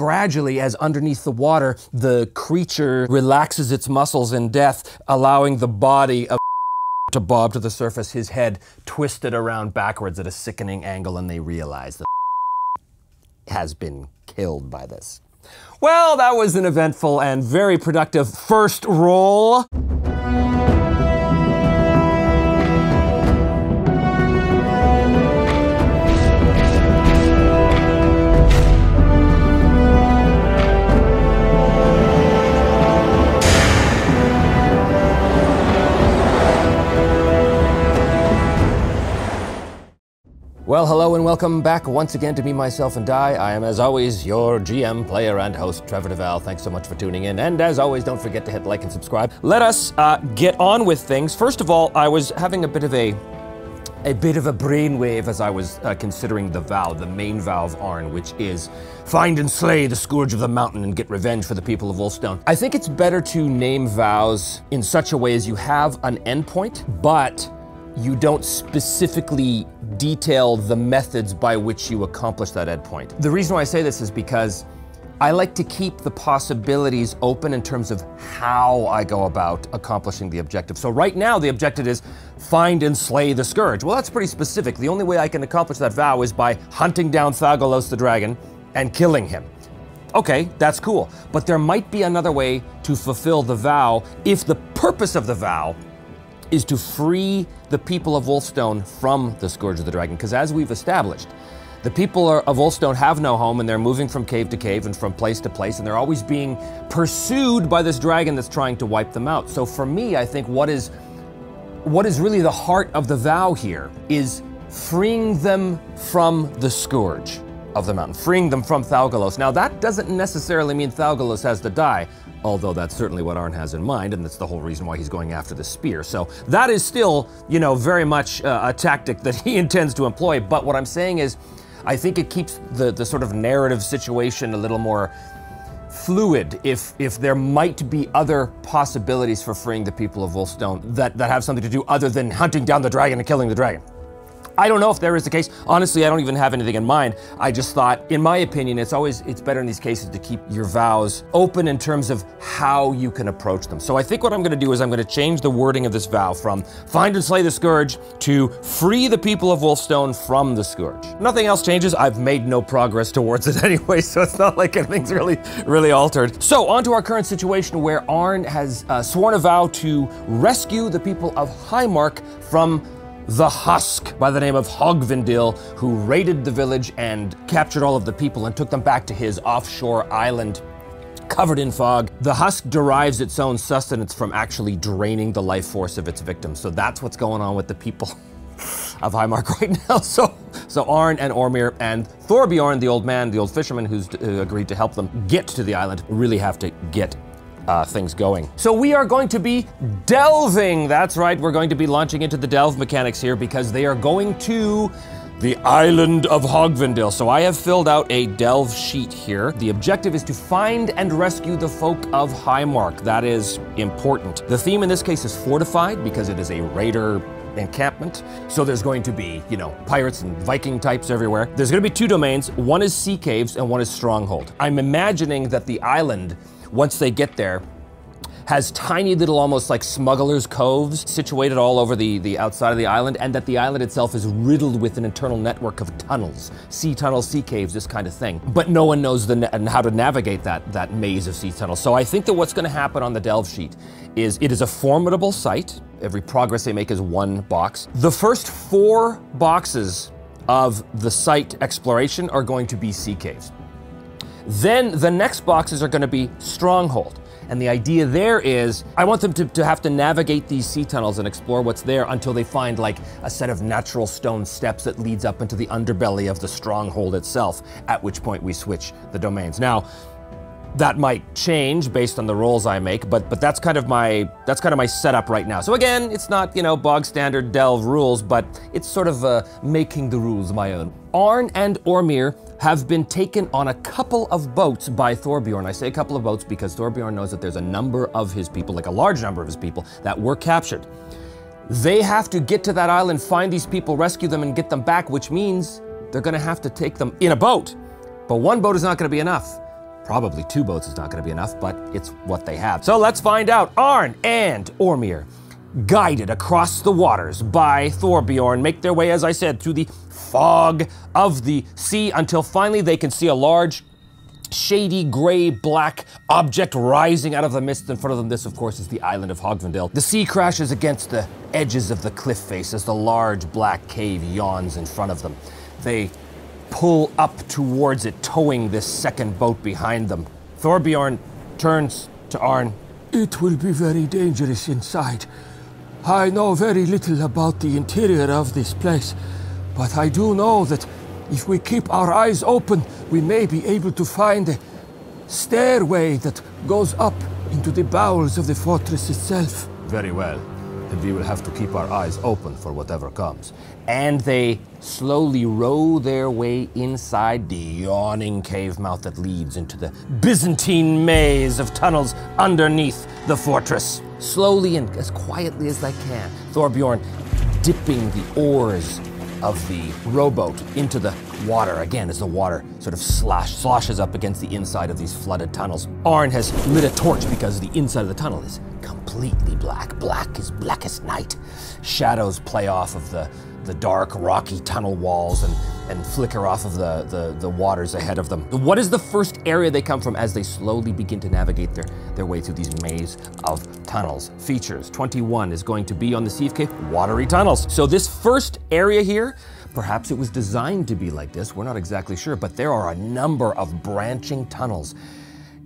gradually, as underneath the water, the creature relaxes its muscles in death, allowing the body of to bob to the surface, his head twisted around backwards at a sickening angle, and they realize that has been killed by this. Well, that was an eventful and very productive first roll. Well, hello and welcome back once again to Me, Myself, and Die. I am, as always, your GM, player, and host, Trevor Devall. Thanks so much for tuning in. And as always, don't forget to hit like and subscribe. Let us uh, get on with things. First of all, I was having a bit of a a bit of a brainwave as I was uh, considering the vow, the main vow of Arn, which is find and slay the scourge of the mountain and get revenge for the people of Wolfstone. I think it's better to name vows in such a way as you have an endpoint, but you don't specifically detail the methods by which you accomplish that endpoint. The reason why I say this is because I like to keep the possibilities open in terms of how I go about accomplishing the objective. So right now the objective is find and slay the Scourge. Well, that's pretty specific. The only way I can accomplish that vow is by hunting down Thalgalos the dragon and killing him. Okay, that's cool. But there might be another way to fulfill the vow if the purpose of the vow is to free the people of Wolfstone from the Scourge of the Dragon. Because as we've established, the people of Wolfstone have no home and they're moving from cave to cave and from place to place and they're always being pursued by this dragon that's trying to wipe them out. So for me, I think what is what is really the heart of the vow here is freeing them from the scourge of the mountain, freeing them from Thalgalos. Now that doesn't necessarily mean Thalgalos has to die although that's certainly what Arn has in mind, and that's the whole reason why he's going after the spear. So that is still, you know, very much uh, a tactic that he intends to employ. But what I'm saying is, I think it keeps the, the sort of narrative situation a little more fluid if if there might be other possibilities for freeing the people of Wolfstone that, that have something to do other than hunting down the dragon and killing the dragon. I don't know if there is the case. Honestly, I don't even have anything in mind. I just thought, in my opinion, it's always it's better in these cases to keep your vows open in terms of how you can approach them. So I think what I'm going to do is I'm going to change the wording of this vow from find and slay the scourge to free the people of Wolfstone from the scourge. Nothing else changes. I've made no progress towards it anyway, so it's not like anything's really really altered. So on to our current situation where Arn has uh, sworn a vow to rescue the people of Highmark from the Husk by the name of Hogvendil, who raided the village and captured all of the people and took them back to his offshore island covered in fog. The husk derives its own sustenance from actually draining the life force of its victims. So that's what's going on with the people of Highmark right now. So, so Arn and Ormir and Thorbjorn, the old man, the old fisherman who's uh, agreed to help them get to the island, really have to get uh, things going. So we are going to be delving. That's right, we're going to be launching into the delve mechanics here because they are going to the island of Hogvendil. So I have filled out a delve sheet here. The objective is to find and rescue the folk of Highmark. That is important. The theme in this case is fortified because it is a raider encampment. So there's going to be, you know, pirates and Viking types everywhere. There's going to be two domains. One is sea caves and one is stronghold. I'm imagining that the island once they get there, has tiny little almost like smugglers coves situated all over the, the outside of the island and that the island itself is riddled with an internal network of tunnels. Sea tunnels sea caves this kind of thing. But no one knows the and how to navigate that that maze of sea tunnels. So i think that what's going to happen on the delve sheet is it is a formidable site. Every progress they make is one box. The first four boxes of the site exploration are going to be sea caves then the next boxes are going to be Stronghold. And the idea there is I want them to, to have to navigate these sea tunnels and explore what's there until they find like a set of natural stone steps that leads up into the underbelly of the stronghold itself, at which point we switch the domains. Now, that might change based on the rolls I make, but but that's kind of my that's kind of my setup right now. So again, it's not you know bog standard delve rules, but it's sort of uh, making the rules my own. Arn and Ormir have been taken on a couple of boats by Thorbjorn. I say a couple of boats because Thorbjorn knows that there's a number of his people, like a large number of his people, that were captured. They have to get to that island, find these people, rescue them, and get them back, which means they're gonna have to take them in a boat. But one boat is not gonna be enough. Probably two boats is not going to be enough, but it's what they have. So let's find out. Arn and Ormir, guided across the waters by Thorbjorn, make their way, as I said, through the fog of the sea until finally they can see a large shady gray black object rising out of the mist in front of them. This, of course, is the island of Hogvendil. The sea crashes against the edges of the cliff face as the large black cave yawns in front of them. They pull up towards it, towing this second boat behind them. Thorbjorn turns to Arn. It will be very dangerous inside. I know very little about the interior of this place, but I do know that if we keep our eyes open, we may be able to find a stairway that goes up into the bowels of the fortress itself. Very well. Then we will have to keep our eyes open for whatever comes. And they slowly row their way inside the yawning cave mouth that leads into the Byzantine maze of tunnels underneath the fortress. Slowly and as quietly as they can, Thorbjorn dipping the oars of the rowboat into the water again as the water sort of sloshes up against the inside of these flooded tunnels. Arn has lit a torch because the inside of the tunnel is completely black. Black as blackest night. Shadows play off of the, the dark, rocky tunnel walls and, and flicker off of the, the, the waters ahead of them. What is the first area they come from as they slowly begin to navigate their, their way through these maze of tunnels? Features 21 is going to be on the Sea of Cave, watery tunnels. So this first area here, Perhaps it was designed to be like this, we're not exactly sure, but there are a number of branching tunnels.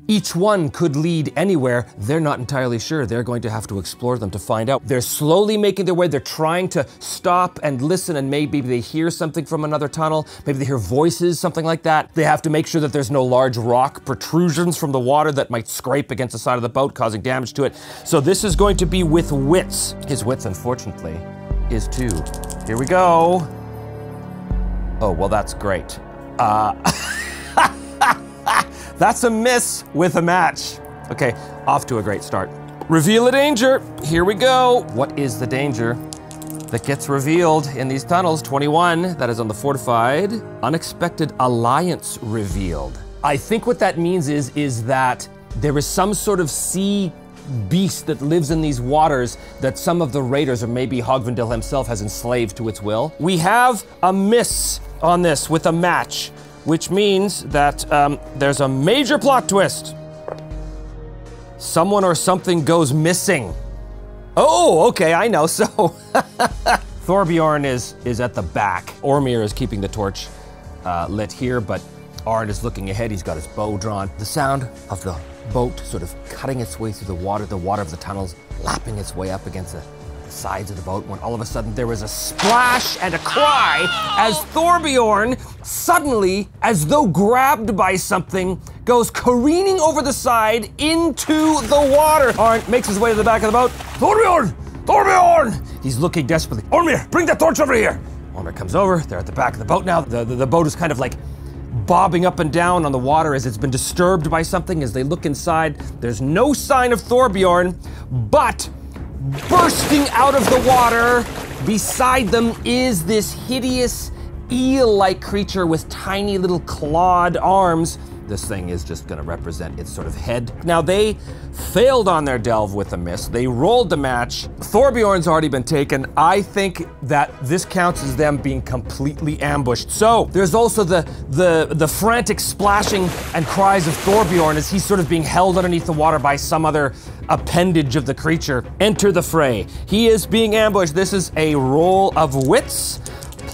Each one could lead anywhere. They're not entirely sure. They're going to have to explore them to find out. They're slowly making their way. They're trying to stop and listen, and maybe they hear something from another tunnel. Maybe they hear voices, something like that. They have to make sure that there's no large rock protrusions from the water that might scrape against the side of the boat, causing damage to it. So this is going to be with wits. His wits, unfortunately, is two. Here we go. Oh, well, that's great. Uh, that's a miss with a match. Okay, off to a great start. Reveal a danger. Here we go. What is the danger that gets revealed in these tunnels? 21, that is on the fortified. Unexpected alliance revealed. I think what that means is, is that there is some sort of sea beast that lives in these waters that some of the raiders, or maybe Hogvendil himself, has enslaved to its will. We have a miss on this with a match, which means that um, there's a major plot twist. Someone or something goes missing. Oh, okay, I know. So Thorbjorn is is at the back. Ormir is keeping the torch uh, lit here, but Arn is looking ahead. He's got his bow drawn. The sound of the boat sort of cutting its way through the water, the water of the tunnels lapping its way up against the sides of the boat when all of a sudden there was a splash and a cry as Thorbjorn suddenly, as though grabbed by something, goes careening over the side into the water. Arn makes his way to the back of the boat. Thorbjorn! Thorbjorn! He's looking desperately. Ormir, bring that torch over here! Ormir comes over. They're at the back of the boat now. The, the, the boat is kind of like bobbing up and down on the water as it's been disturbed by something. As they look inside, there's no sign of Thorbjorn, but bursting out of the water. Beside them is this hideous eel like creature with tiny little clawed arms this thing is just going to represent its sort of head. Now, they failed on their delve with a miss. They rolled the match. Thorbjorn's already been taken. I think that this counts as them being completely ambushed. So, there's also the, the, the frantic splashing and cries of Thorbjorn as he's sort of being held underneath the water by some other appendage of the creature. Enter the fray. He is being ambushed. This is a roll of wits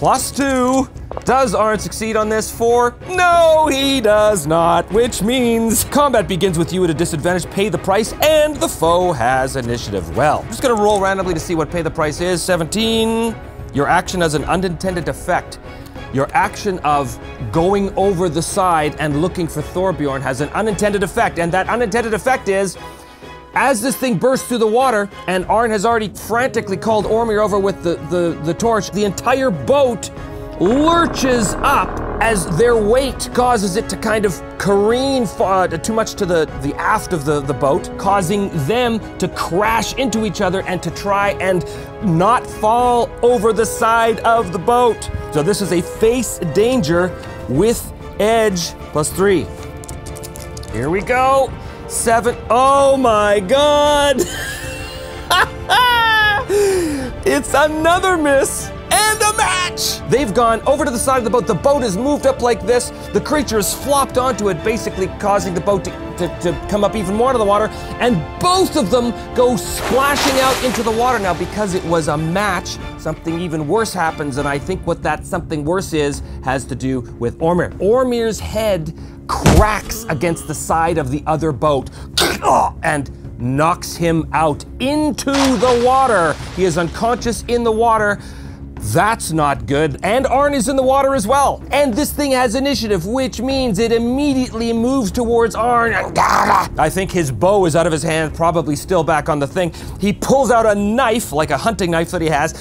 plus two. Does Arn succeed on this? Four? No, he does not, which means combat begins with you at a disadvantage, pay the price, and the foe has initiative. Well, I'm just gonna roll randomly to see what pay the price is. 17. Your action has an unintended effect. Your action of going over the side and looking for Thorbjorn has an unintended effect, and that unintended effect is as this thing bursts through the water, and Arn has already frantically called Ormir over with the, the, the torch, the entire boat lurches up as their weight causes it to kind of careen uh, too much to the, the aft of the, the boat, causing them to crash into each other and to try and not fall over the side of the boat. So this is a face danger with edge plus three. Here we go. Seven. Oh my god. it's another miss and a match. They've gone over to the side of the boat. The boat is moved up like this. The creature has flopped onto it, basically causing the boat to, to, to come up even more out of the water. And both of them go splashing out into the water. Now, because it was a match, something even worse happens. And I think what that something worse is has to do with Ormir. Ormir's head cracks against the side of the other boat and knocks him out into the water. He is unconscious in the water. That's not good. And Arn is in the water as well. And this thing has initiative, which means it immediately moves towards Arn. I think his bow is out of his hand, probably still back on the thing. He pulls out a knife, like a hunting knife that he has,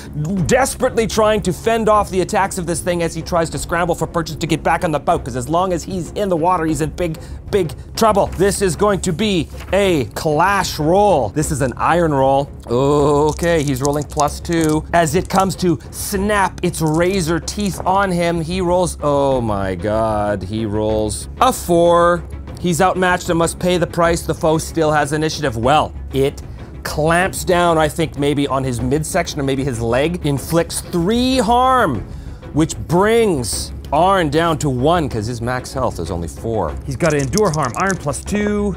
desperately trying to fend off the attacks of this thing as he tries to scramble for purchase to get back on the boat, because as long as he's in the water, he's in big, big trouble. This is going to be a clash roll. This is an iron roll. Okay, he's rolling plus two. As it comes to snap its razor teeth on him. He rolls, oh my god, he rolls a four. He's outmatched and must pay the price. The foe still has initiative. Well, it clamps down, I think, maybe on his midsection or maybe his leg, inflicts three harm, which brings Arn down to one because his max health is only four. He's got to endure harm. Iron plus two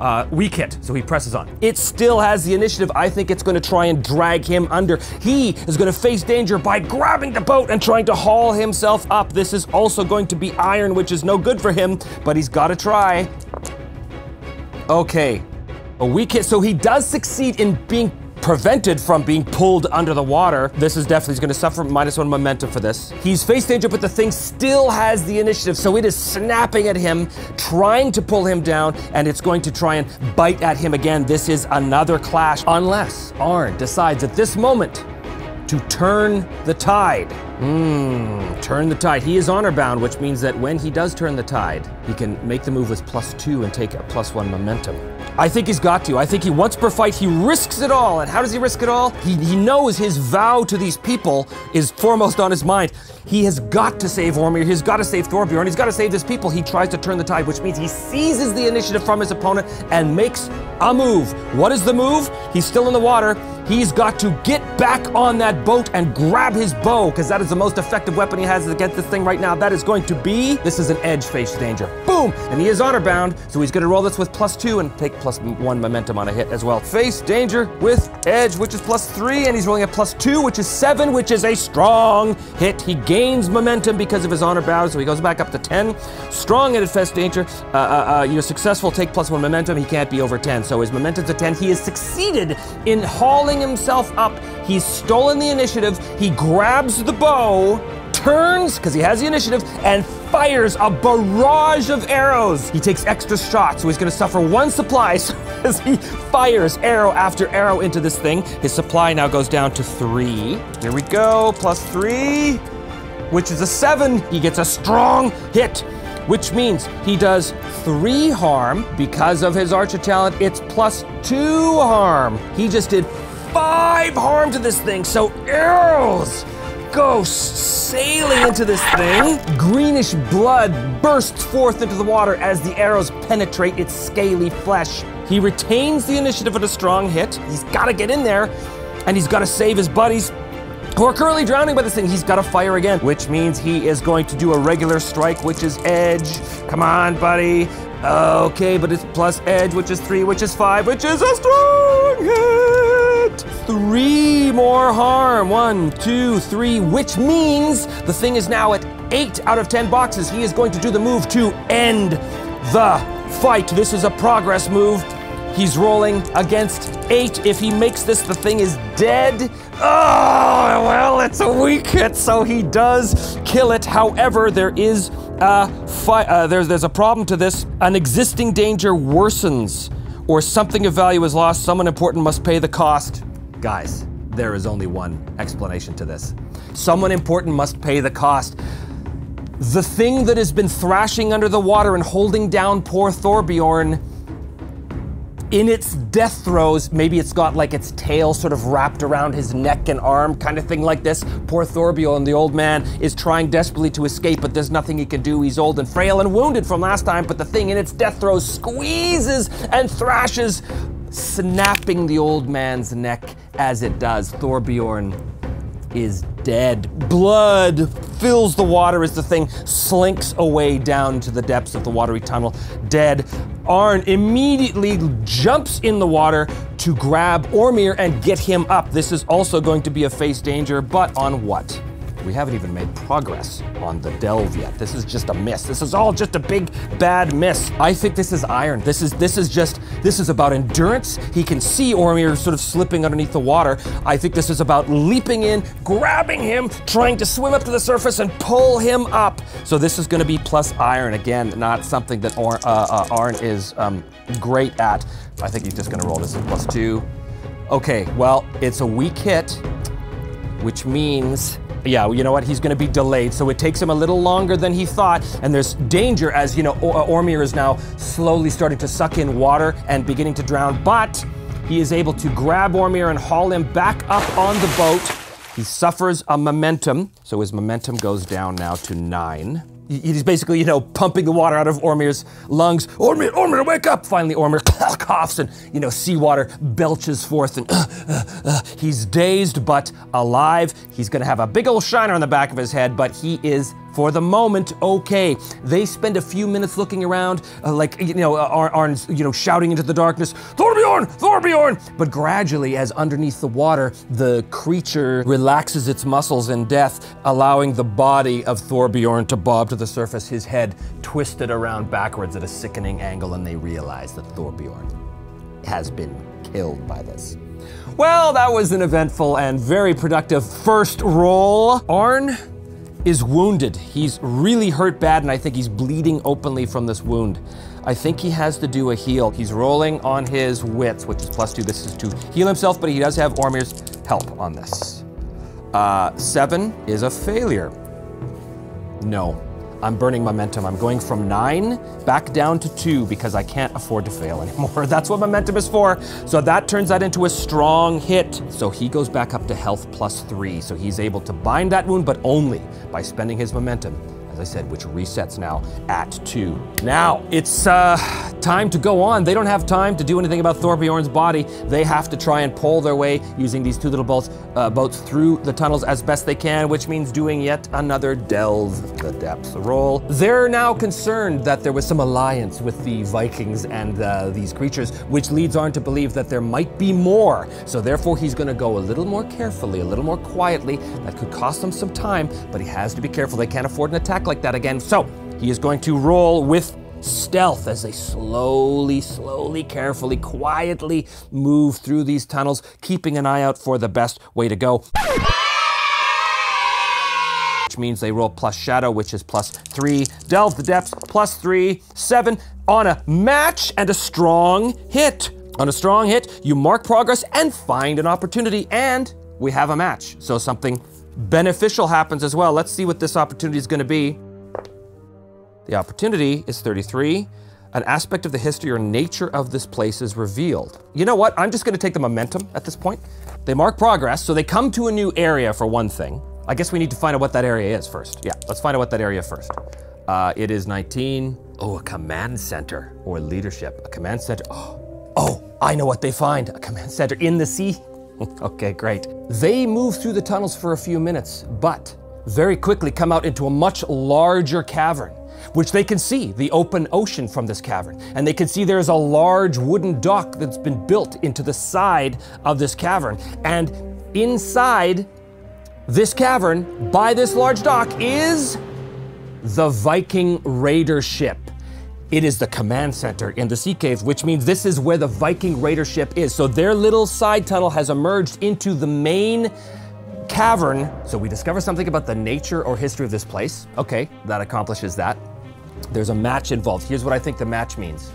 uh, weak hit, so he presses on. It still has the initiative. I think it's going to try and drag him under. He is going to face danger by grabbing the boat and trying to haul himself up. This is also going to be iron, which is no good for him, but he's got to try. Okay, a weak hit. So he does succeed in being prevented from being pulled under the water. This is definitely he's going to suffer minus one momentum for this. He's face danger, but the thing still has the initiative, so it is snapping at him, trying to pull him down, and it's going to try and bite at him again. This is another clash, unless Arn decides at this moment to turn the tide. Mmm, turn the tide. He is honor bound, which means that when he does turn the tide, he can make the move with plus two and take a plus one momentum. I think he's got to. I think he once per fight, he risks it all. And how does he risk it all? He, he knows his vow to these people is foremost on his mind. He has got to save Ormir. He's got to save Thorbjorn. He's got to save his people. He tries to turn the tide, which means he seizes the initiative from his opponent and makes a move. What is the move? He's still in the water. He's got to get back on that boat and grab his bow, because that is the most effective weapon he has against this thing right now. That is going to be, this is an edge face danger. Boom! And he is honor bound, so he's going to roll this with plus two and take plus one momentum on a hit as well. Face danger with edge, which is plus three, and he's rolling a plus two, which is seven, which is a strong hit. He gains momentum because of his honor bound, so he goes back up to 10. Strong at face danger, uh, uh, uh, you're successful, take plus one momentum. He can't be over 10, so his momentum's a 10. He has succeeded in hauling himself up. He's stolen the initiative. He grabs the bow, turns, because he has the initiative, and fires a barrage of arrows. He takes extra shots, so he's going to suffer one supply so as he fires arrow after arrow into this thing. His supply now goes down to three. Here we go, plus three, which is a seven. He gets a strong hit which means he does three harm because of his archer talent. It's plus two harm. He just did five harm to this thing. So arrows go sailing into this thing. Greenish blood bursts forth into the water as the arrows penetrate its scaly flesh. He retains the initiative at a strong hit. He's got to get in there, and he's got to save his buddies who are currently drowning by this thing. He's got to fire again, which means he is going to do a regular strike, which is edge. Come on, buddy. Okay, but it's plus edge, which is three, which is five, which is a strong hit. Three more harm. One, two, three, which means the thing is now at eight out of ten boxes. He is going to do the move to end the fight. This is a progress move. He's rolling against eight. If he makes this, the thing is dead. Oh, well, it's a weak hit, so he does kill it. However, there is a uh, there's there's a problem to this. An existing danger worsens, or something of value is lost. Someone important must pay the cost. Guys, there is only one explanation to this. Someone important must pay the cost. The thing that has been thrashing under the water and holding down poor Thorbjorn in its death throes, maybe it's got like its tail sort of wrapped around his neck and arm, kind of thing like this. Poor Thorbjorn, the old man, is trying desperately to escape, but there's nothing he can do. He's old and frail and wounded from last time, but the thing in its death throes squeezes and thrashes, snapping the old man's neck as it does. Thorbjorn is dead. Blood fills the water as the thing slinks away down to the depths of the watery tunnel. Dead. Arn immediately jumps in the water to grab Ormir and get him up. This is also going to be a face danger, but on what? We haven't even made progress on the delve yet. This is just a miss. This is all just a big bad miss. I think this is iron. This is this is just this is about endurance. He can see Ormir sort of slipping underneath the water. I think this is about leaping in, grabbing him, trying to swim up to the surface and pull him up. So this is going to be plus iron again, not something that Or, uh, uh, Arn is um, great at. I think he's just going to roll this plus two. Okay, well, it's a weak hit, which means yeah, you know what? He's going to be delayed, so it takes him a little longer than he thought. And there's danger as, you know, uh, Ormir is now slowly starting to suck in water and beginning to drown. But he is able to grab Ormir and haul him back up on the boat. He suffers a momentum, so his momentum goes down now to nine he's basically, you know, pumping the water out of Ormir's lungs. Ormir, Ormir, wake up! Finally, Ormir coughs and, you know, seawater belches forth and uh, uh, uh, he's dazed but alive. He's gonna have a big old shiner on the back of his head, but he is for the moment, okay. They spend a few minutes looking around, uh, like, you know, uh, Arn's, you know, shouting into the darkness, Thorbjorn, Thorbjorn! But gradually, as underneath the water, the creature relaxes its muscles in death, allowing the body of Thorbjorn to bob to the surface, his head twisted around backwards at a sickening angle, and they realize that Thorbjorn has been killed by this. Well, that was an eventful and very productive first roll. Arn is wounded. He's really hurt bad, and I think he's bleeding openly from this wound. I think he has to do a heal. He's rolling on his wits, which is plus two. This is to heal himself, but he does have Ormir's help on this. Uh, seven is a failure. No, I'm burning momentum. I'm going from nine back down to two because I can't afford to fail anymore. That's what momentum is for. So that turns that into a strong hit. So he goes back up to health plus three. So he's able to bind that wound, but only by spending his momentum as I said, which resets now at two. Now, it's uh, time to go on. They don't have time to do anything about Thorbjorn's body. They have to try and pull their way using these two little boats, uh, boats through the tunnels as best they can, which means doing yet another delve the depths roll. They're now concerned that there was some alliance with the Vikings and uh, these creatures, which leads on to believe that there might be more. So therefore, he's going to go a little more carefully, a little more quietly. That could cost them some time, but he has to be careful. They can't afford an attack like that again. So he is going to roll with stealth as they slowly, slowly, carefully, quietly move through these tunnels, keeping an eye out for the best way to go. Which means they roll plus shadow, which is plus three. Delve the depths, plus three. Seven on a match and a strong hit. On a strong hit, you mark progress and find an opportunity, and we have a match. So something beneficial happens as well. Let's see what this opportunity is going to be. The opportunity is 33. An aspect of the history or nature of this place is revealed. You know what? I'm just going to take the momentum at this point. They mark progress, so they come to a new area for one thing. I guess we need to find out what that area is first. Yeah, let's find out what that area first. Uh, it is 19. Oh, a command center or leadership. A command center. Oh, oh, I know what they find. A command center in the sea. okay, great. They move through the tunnels for a few minutes, but very quickly come out into a much larger cavern which they can see the open ocean from this cavern. And they can see there's a large wooden dock that's been built into the side of this cavern. And inside this cavern, by this large dock, is the Viking Raider ship. It is the command center in the sea cave, which means this is where the Viking Raider ship is. So their little side tunnel has emerged into the main cavern. So we discover something about the nature or history of this place. Okay, that accomplishes that. There's a match involved. Here's what I think the match means.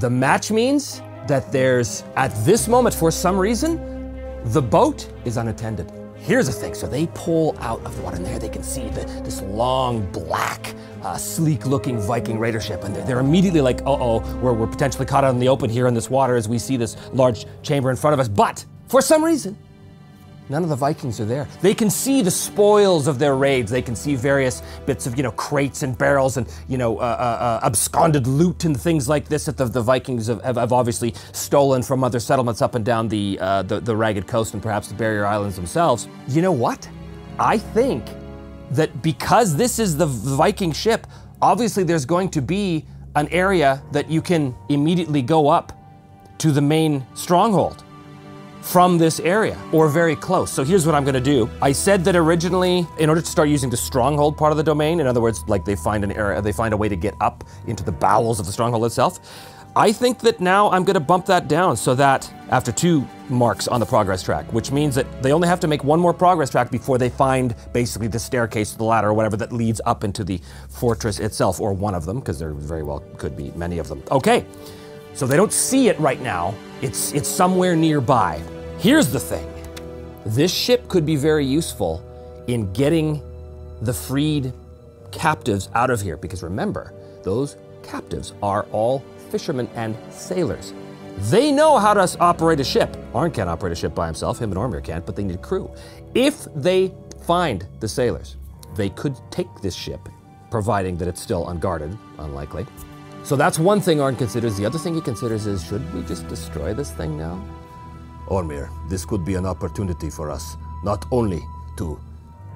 The match means that there's, at this moment, for some reason, the boat is unattended. Here's the thing. So they pull out of the water, and there they can see the, this long, black, uh, sleek-looking Viking raider ship, and they're, they're immediately like, "Uh-oh, we're, we're potentially caught out in the open here in this water as we see this large chamber in front of us." But for some reason, None of the Vikings are there. They can see the spoils of their raids. They can see various bits of, you know, crates and barrels and, you know, uh, uh, uh, absconded loot and things like this that the, the Vikings have, have, obviously stolen from other settlements up and down the, uh, the, the Ragged Coast and perhaps the Barrier Islands themselves. You know what? I think that because this is the Viking ship, obviously there's going to be an area that you can immediately go up to the main stronghold from this area or very close. So here's what I'm gonna do. I said that originally, in order to start using the stronghold part of the domain, in other words, like they find an area, they find a way to get up into the bowels of the stronghold itself. I think that now I'm gonna bump that down so that after two marks on the progress track, which means that they only have to make one more progress track before they find basically the staircase, the ladder, or whatever that leads up into the fortress itself, or one of them, because there very well could be many of them. Okay, so they don't see it right now. It's, it's somewhere nearby. Here's the thing this ship could be very useful in getting the freed captives out of here because remember, those captives are all fishermen and sailors. They know how to operate a ship. Arn can't operate a ship by himself, him and Ormir can't, but they need a crew. If they find the sailors, they could take this ship, providing that it's still unguarded, unlikely. So that's one thing Arn considers. The other thing he considers is should we just destroy this thing now? Ormir, this could be an opportunity for us, not only to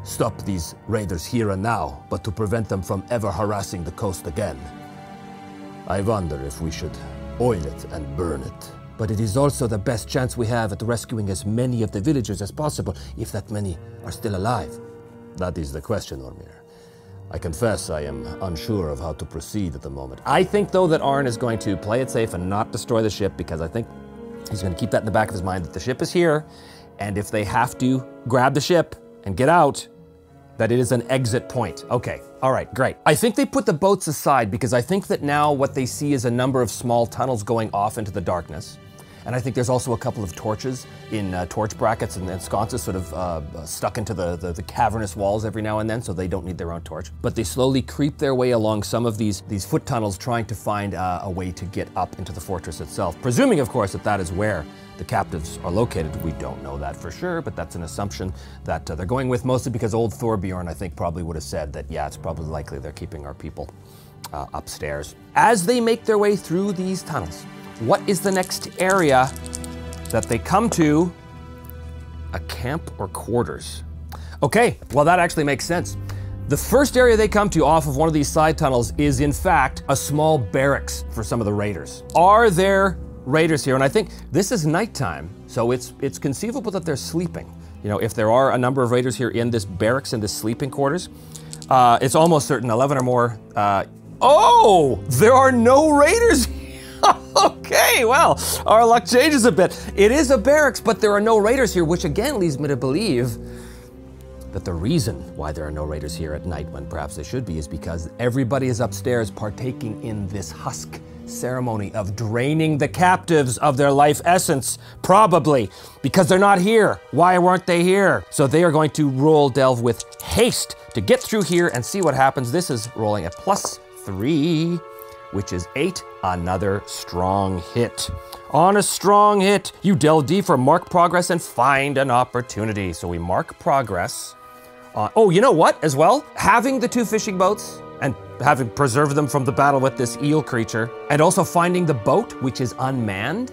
stop these raiders here and now, but to prevent them from ever harassing the coast again. I wonder if we should oil it and burn it. But it is also the best chance we have at rescuing as many of the villagers as possible, if that many are still alive. That is the question, Ormir. I confess I am unsure of how to proceed at the moment. I think, though, that Arn is going to play it safe and not destroy the ship because I think He's going to keep that in the back of his mind that the ship is here, and if they have to grab the ship and get out, that it is an exit point. Okay, all right, great. I think they put the boats aside because I think that now what they see is a number of small tunnels going off into the darkness. And I think there's also a couple of torches in uh, torch brackets and, and, sconces sort of uh, stuck into the, the, the, cavernous walls every now and then, so they don't need their own torch. But they slowly creep their way along some of these, these foot tunnels trying to find uh, a way to get up into the fortress itself. Presuming, of course, that that is where the captives are located. We don't know that for sure, but that's an assumption that uh, they're going with mostly because old Thorbjorn, I think, probably would have said that, yeah, it's probably likely they're keeping our people uh, upstairs. As they make their way through these tunnels, what is the next area that they come to? A camp or quarters? Okay, well, that actually makes sense. The first area they come to off of one of these side tunnels is, in fact, a small barracks for some of the raiders. Are there raiders here? And I think this is nighttime, so it's, it's conceivable that they're sleeping. You know, if there are a number of raiders here in this barracks, in this sleeping quarters, uh, it's almost certain 11 or more. Uh, oh, there are no raiders okay, well, our luck changes a bit. It is a barracks, but there are no raiders here, which again leads me to believe that the reason why there are no raiders here at night when perhaps they should be is because everybody is upstairs partaking in this husk ceremony of draining the captives of their life essence, probably because they're not here. Why weren't they here? So they are going to roll delve with haste to get through here and see what happens. This is rolling at plus three which is eight, another strong hit. On a strong hit, you delve deep for mark progress and find an opportunity. So we mark progress. On, oh, you know what, as well? Having the two fishing boats and having preserved them from the battle with this eel creature, and also finding the boat, which is unmanned,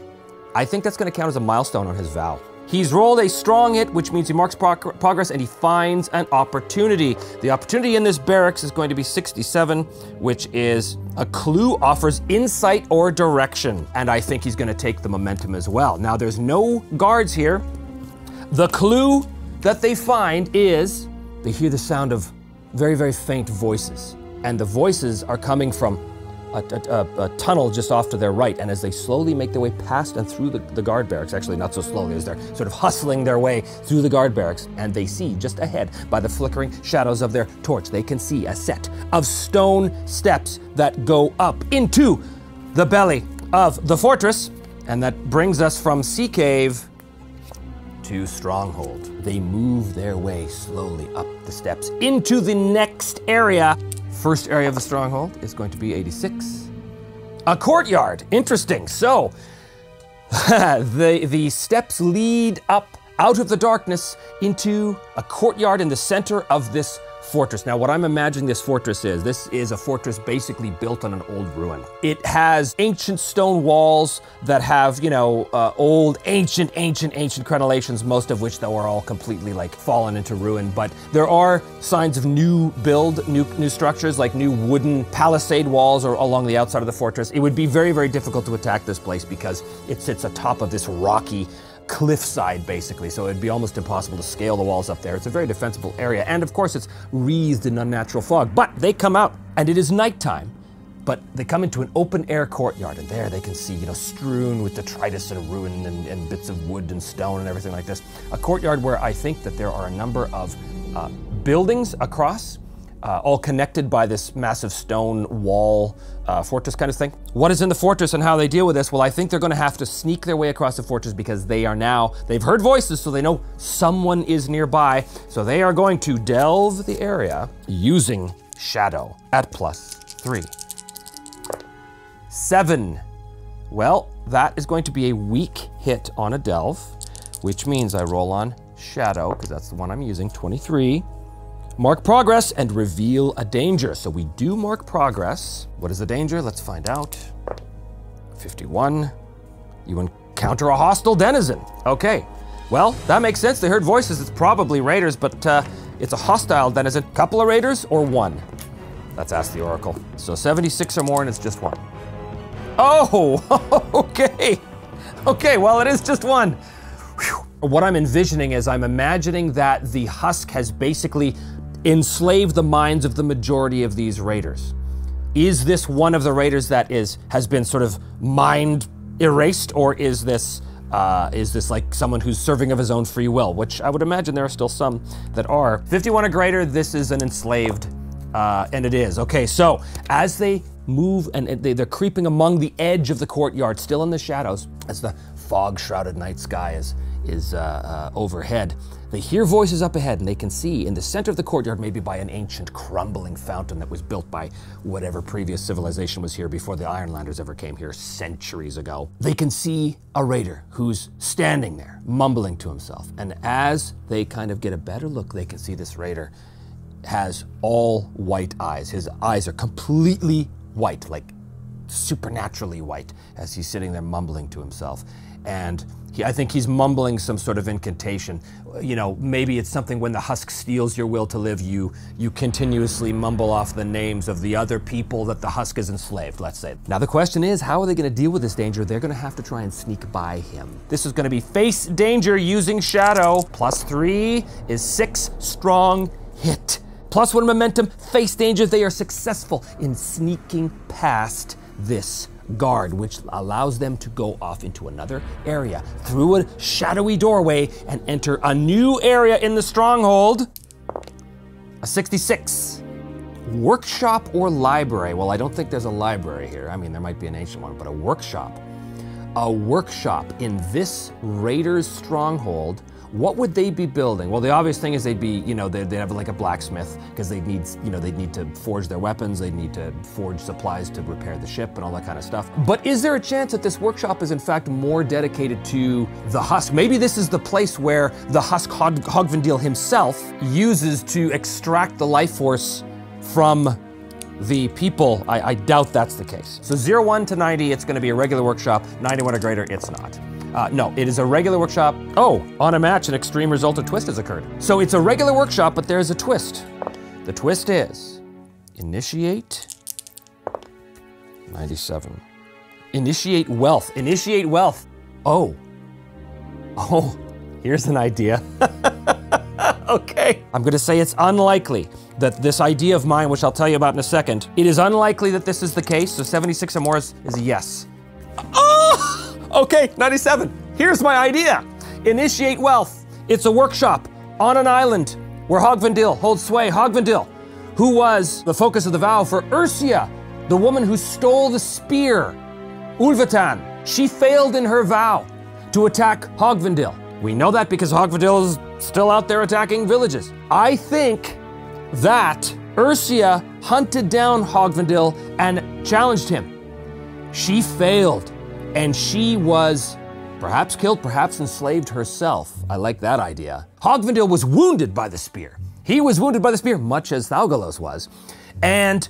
I think that's gonna count as a milestone on his vow. He's rolled a strong hit, which means he marks prog progress and he finds an opportunity. The opportunity in this barracks is going to be 67, which is a clue offers insight or direction. And I think he's going to take the momentum as well. Now, there's no guards here. The clue that they find is they hear the sound of very, very faint voices. And the voices are coming from a, a, a, tunnel just off to their right. And as they slowly make their way past and through the, the guard barracks, actually not so slowly as they're sort of hustling their way through the guard barracks, and they see just ahead by the flickering shadows of their torch, they can see a set of stone steps that go up into the belly of the fortress. And that brings us from Sea Cave to Stronghold. They move their way slowly up the steps into the next area. First area of the Stronghold is going to be 86. A courtyard. Interesting. So, the, the steps lead up out of the darkness into a courtyard in the center of this fortress. Now, what I'm imagining this fortress is, this is a fortress basically built on an old ruin. It has ancient stone walls that have, you know, uh, old, ancient, ancient, ancient crenellations, most of which, though, are all completely like fallen into ruin. But there are signs of new build, new, new structures, like new wooden palisade walls or along the outside of the fortress. It would be very, very difficult to attack this place because it sits atop of this rocky cliffside, basically, so it'd be almost impossible to scale the walls up there. It's a very defensible area, and of course, it's wreathed in unnatural fog. But they come out, and it is nighttime. But they come into an open air courtyard, and there they can see, you know, strewn with detritus and ruin and, and bits of wood and stone and everything like this. A courtyard where I think that there are a number of uh, buildings across uh, all connected by this massive stone wall uh, fortress kind of thing. What is in the fortress and how they deal with this? Well, I think they're going to have to sneak their way across the fortress because they are now, they've heard voices, so they know someone is nearby. So they are going to delve the area using shadow at plus three. Seven. Well, that is going to be a weak hit on a delve, which means I roll on shadow, because that's the one I'm using, 23. Mark progress and reveal a danger. So we do mark progress. What is the danger? Let's find out. 51. You encounter a hostile denizen. Okay. Well, that makes sense. They heard voices. It's probably raiders, but uh, it's a hostile denizen. Couple of raiders or one? Let's ask the oracle. So 76 or more, and it's just one. Oh, okay. Okay, well, it is just one. Whew. What I'm envisioning is I'm imagining that the husk has basically enslave the minds of the majority of these raiders. Is this one of the raiders that is has been sort of mind erased, or is this uh, is this like someone who's serving of his own free will? Which I would imagine there are still some that are. 51 or greater, this is an enslaved, uh, and it is. Okay, so as they move and they're creeping among the edge of the courtyard, still in the shadows, as the fog shrouded night sky is, is uh, uh overhead. They hear voices up ahead and they can see in the center of the courtyard, maybe by an ancient crumbling fountain that was built by whatever previous civilization was here before the Ironlanders ever came here centuries ago. They can see a raider who's standing there, mumbling to himself. And as they kind of get a better look, they can see this raider has all white eyes. His eyes are completely white, like supernaturally white, as he's sitting there mumbling to himself. And he, I think he's mumbling some sort of incantation. You know, maybe it's something when the husk steals your will to live, you you continuously mumble off the names of the other people that the husk is enslaved, let's say. Now the question is, how are they going to deal with this danger? They're going to have to try and sneak by him. This is going to be face danger using shadow. Plus three is six strong hit. Plus one momentum, face danger. They are successful in sneaking past this guard, which allows them to go off into another area through a shadowy doorway and enter a new area in the stronghold. A 66. Workshop or library? Well, I don't think there's a library here. I mean, there might be an ancient one, but a workshop. A workshop in this Raiders stronghold what would they be building? Well, the obvious thing is they'd be, you know, they'd, they'd have like a blacksmith because they'd need, you know, they'd need to forge their weapons, they'd need to forge supplies to repair the ship and all that kind of stuff. But is there a chance that this workshop is in fact more dedicated to the husk? Maybe this is the place where the husk Hog- himself uses to extract the life force from the people. I, I doubt that's the case. So 01 to 90, it's going to be a regular workshop. 91 or greater, it's not. Uh, no, it is a regular workshop. Oh, on a match, an extreme result of twist has occurred. So it's a regular workshop, but there's a twist. The twist is initiate 97. Initiate wealth. Initiate wealth. Oh. Oh, here's an idea. okay. I'm going to say it's unlikely that this idea of mine, which I'll tell you about in a second, it is unlikely that this is the case. So 76 or more is, is a yes. Oh! Okay, 97. Here's my idea Initiate Wealth. It's a workshop on an island where Hogvendil holds sway. Hogvendil, who was the focus of the vow for Ursia, the woman who stole the spear. Ulvatan, she failed in her vow to attack Hogvendil. We know that because Hogvendil is still out there attacking villages. I think that Ursia hunted down Hogvendil and challenged him. She failed, and she was perhaps killed, perhaps enslaved herself. I like that idea. Hogvendil was wounded by the spear. He was wounded by the spear, much as Thalgalos was. And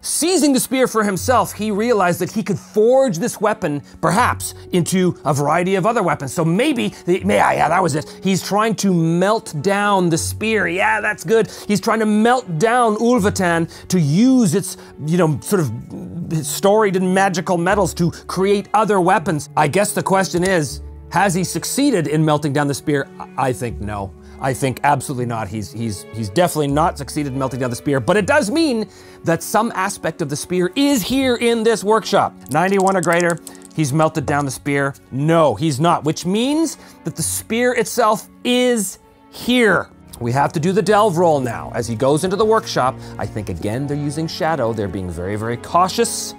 Seizing the spear for himself, he realized that he could forge this weapon, perhaps, into a variety of other weapons. So maybe, yeah, yeah, that was it. He's trying to melt down the spear. Yeah, that's good. He's trying to melt down Ulvatan to use its, you know, sort of storied and magical metals to create other weapons. I guess the question is, has he succeeded in melting down the spear? I think no. I think absolutely not. He's he's he's definitely not succeeded in melting down the spear, but it does mean that some aspect of the spear is here in this workshop. 91 or greater. He's melted down the spear. No, he's not, which means that the spear itself is here. We have to do the delve roll now. As he goes into the workshop, I think again they're using shadow. They're being very, very cautious.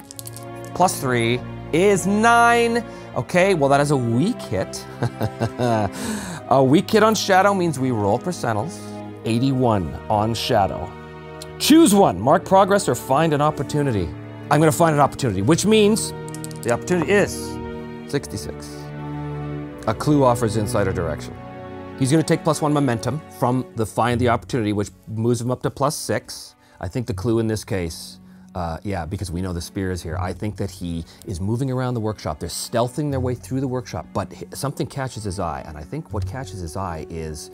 Plus three is nine. Okay, well, that is a weak hit. a weak hit on Shadow means we roll percentiles. 81 on Shadow. Choose one, mark progress or find an opportunity. I'm gonna find an opportunity, which means the opportunity is 66. A clue offers insider direction. He's gonna take plus one momentum from the find the opportunity, which moves him up to plus six. I think the clue in this case uh, yeah, because we know the spear is here. I think that he is moving around the workshop. They're stealthing their way through the workshop, but something catches his eye, and I think what catches his eye is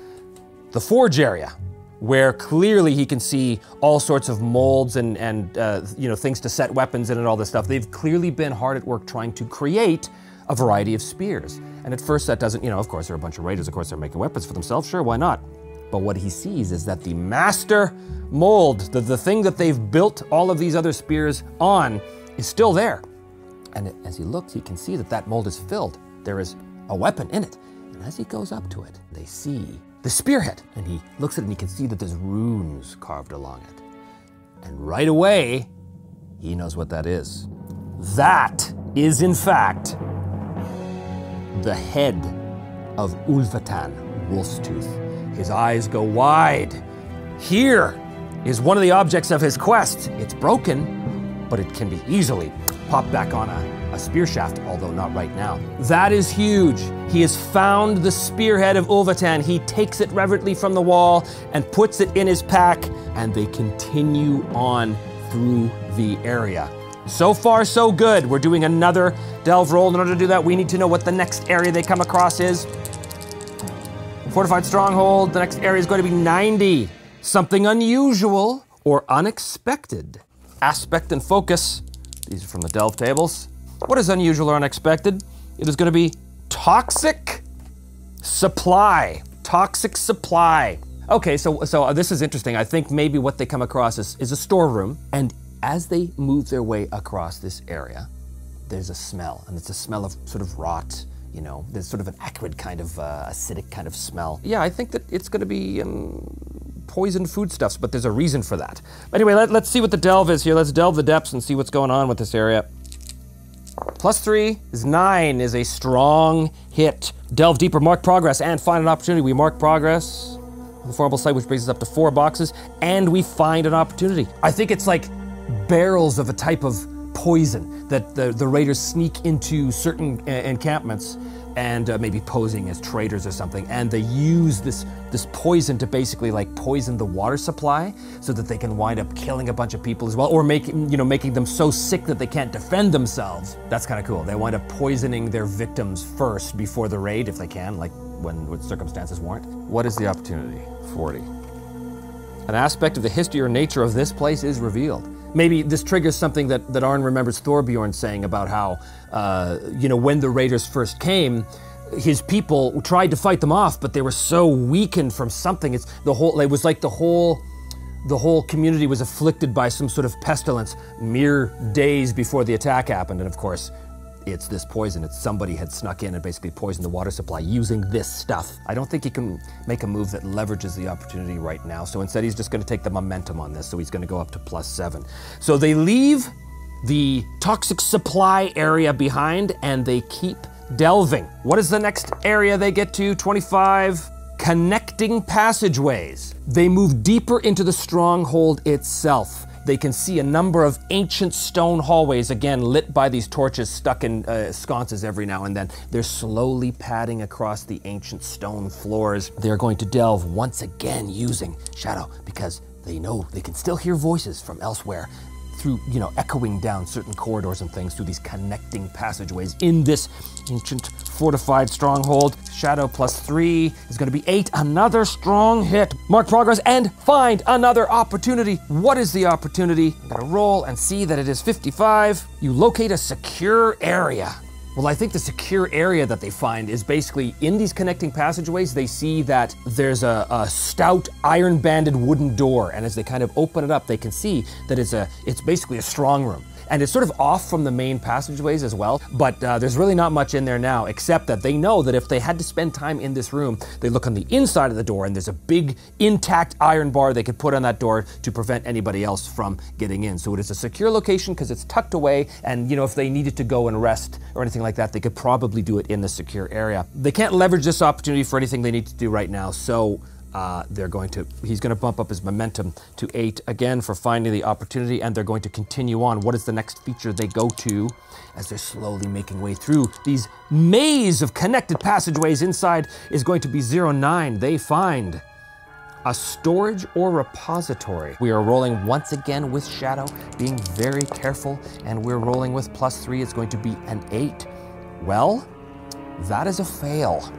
the forge area, where clearly he can see all sorts of molds and, and uh, you know things to set weapons in and all this stuff. They've clearly been hard at work trying to create a variety of spears. And at first that doesn't, you know, of course, there are a bunch of raiders, of course, they're making weapons for themselves. Sure, why not? But what he sees is that the master mold, the, the thing that they've built all of these other spears on, is still there. And as he looks, he can see that that mold is filled. There is a weapon in it. And as he goes up to it, they see the spearhead. And he looks at it and he can see that there's runes carved along it. And right away, he knows what that is. That is, in fact, the head of Ulvatan, Wolf's Tooth. His eyes go wide. Here is one of the objects of his quest. It's broken, but it can be easily popped back on a, a spear shaft, although not right now. That is huge. He has found the spearhead of Ulvatan. He takes it reverently from the wall and puts it in his pack, and they continue on through the area. So far, so good. We're doing another delve roll. In order to do that, we need to know what the next area they come across is. Fortified stronghold, the next area is going to be 90. Something unusual or unexpected. Aspect and focus, these are from the delve tables. What is unusual or unexpected? It is going to be toxic supply. Toxic supply. Okay, so so uh, this is interesting. I think maybe what they come across is, is a storeroom, and as they move their way across this area, there's a smell, and it's a smell of sort of rot you know, there's sort of an acrid kind of uh, acidic kind of smell. Yeah, I think that it's going to be um, poisoned foodstuffs, but there's a reason for that. Anyway, let, let's see what the delve is here. Let's delve the depths and see what's going on with this area. Plus three is nine, is a strong hit. Delve deeper, mark progress, and find an opportunity. We mark progress on the formidable site, which brings us up to four boxes, and we find an opportunity. I think it's like barrels of a type of poison that the, the raiders sneak into certain uh, encampments and uh, maybe posing as traders or something. And they use this this poison to basically like poison the water supply so that they can wind up killing a bunch of people as well or making you know making them so sick that they can't defend themselves. That's kind of cool. They wind up poisoning their victims first before the raid if they can like when, when circumstances warrant. What is the opportunity? 40 an aspect of the history or nature of this place is revealed maybe this triggers something that, that Arn remembers Thorbjorn saying about how, uh, you know, when the raiders first came, his people tried to fight them off, but they were so weakened from something. It's the whole, it was like the whole, the whole community was afflicted by some sort of pestilence mere days before the attack happened. And of course, it's this poison. It's somebody had snuck in and basically poisoned the water supply using this stuff. I don't think he can make a move that leverages the opportunity right now. So instead, he's just going to take the momentum on this. So he's going to go up to plus seven. So they leave the toxic supply area behind and they keep delving. What is the next area they get to? 25. Connecting passageways. They move deeper into the stronghold itself. They can see a number of ancient stone hallways, again lit by these torches stuck in uh, sconces every now and then. They're slowly padding across the ancient stone floors. They're going to delve once again using shadow because they know they can still hear voices from elsewhere through, you know, echoing down certain corridors and things through these connecting passageways in this ancient fortified stronghold. Shadow plus three is going to be eight. Another strong hit. Mark progress and find another opportunity. What is the opportunity? I'm going to roll and see that it is 55. You locate a secure area. Well, I think the secure area that they find is basically in these connecting passageways, they see that there's a, a, stout iron banded wooden door. And as they kind of open it up, they can see that it's a it's basically a strong room and it's sort of off from the main passageways as well. But uh, there's really not much in there now, except that they know that if they had to spend time in this room, they look on the inside of the door, and there's a big intact iron bar they could put on that door to prevent anybody else from getting in. So it is a secure location because it's tucked away, and you know if they needed to go and rest or anything like that, they could probably do it in the secure area. They can't leverage this opportunity for anything they need to do right now, so uh, they're going to, he's going to bump up his momentum to eight again for finding the opportunity, and they're going to continue on. What is the next feature they go to as they're slowly making way through these maze of connected passageways inside is going to be zero nine. They find a storage or repository. We are rolling once again with Shadow, being very careful, and we're rolling with plus three. It's going to be an eight. Well, that is a fail.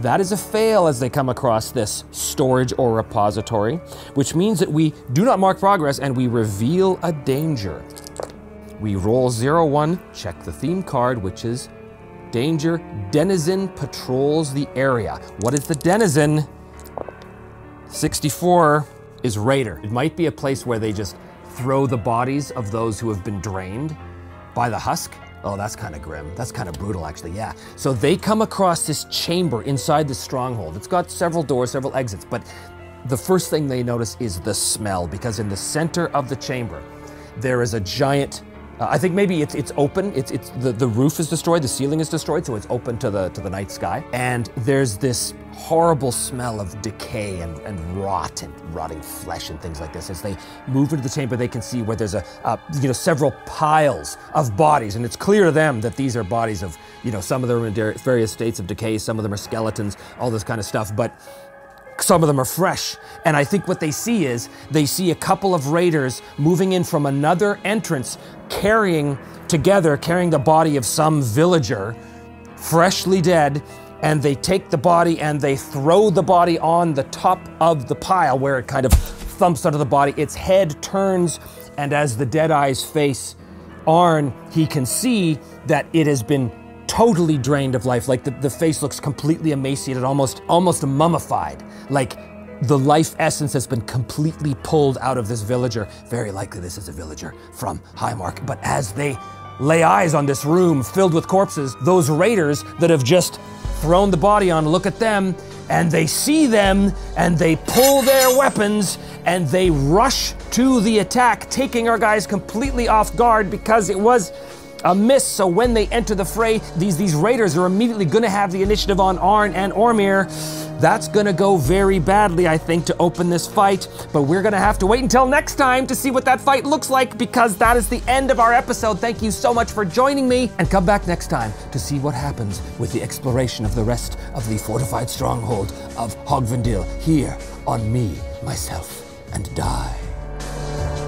That is a fail as they come across this storage or repository, which means that we do not mark progress and we reveal a danger. We roll 0 1, check the theme card, which is Danger. Denizen patrols the area. What is the denizen? 64 is Raider. It might be a place where they just throw the bodies of those who have been drained by the husk Oh, that's kind of grim. That's kind of brutal, actually, yeah. So they come across this chamber inside the stronghold. It's got several doors, several exits, but the first thing they notice is the smell, because in the center of the chamber, there is a giant uh, I think maybe it's it's open. It's it's the, the roof is destroyed, the ceiling is destroyed, so it's open to the to the night sky. And there's this horrible smell of decay and, and rot and rotting flesh and things like this. As they move into the chamber, they can see where there's a you know several piles of bodies, and it's clear to them that these are bodies of you know some of them are in various states of decay, some of them are skeletons, all this kind of stuff. But some of them are fresh. And I think what they see is they see a couple of raiders moving in from another entrance, carrying together, carrying the body of some villager, freshly dead. And they take the body and they throw the body on the top of the pile where it kind of thumps onto the body. Its head turns, and as the dead eyes face Arn, he can see that it has been totally drained of life. Like the, the face looks completely emaciated, almost almost mummified. Like the life essence has been completely pulled out of this villager. Very likely this is a villager from Highmark. But as they lay eyes on this room filled with corpses, those raiders that have just thrown the body on look at them and they see them and they pull their weapons and they rush to the attack, taking our guys completely off guard because it was a miss. So when they enter the fray, these, these raiders are immediately going to have the initiative on Arn and Ormir. That's going to go very badly, I think, to open this fight. But we're going to have to wait until next time to see what that fight looks like because that is the end of our episode. Thank you so much for joining me and come back next time to see what happens with the exploration of the rest of the fortified stronghold of Hogvendil here on me, myself, and die.